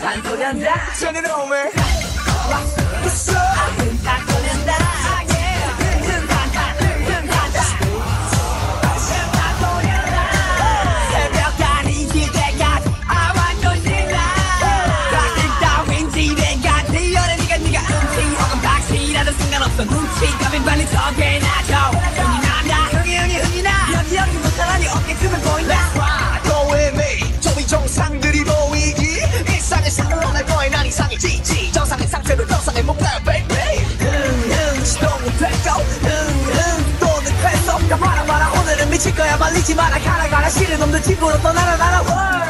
잔소리한다 Turn it over 말리지 마라. 가라 가라. 실은 없는 친구로 떠나라 나라. 월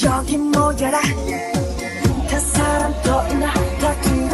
저기 모여라. 다 사람 더 있나? 다 그런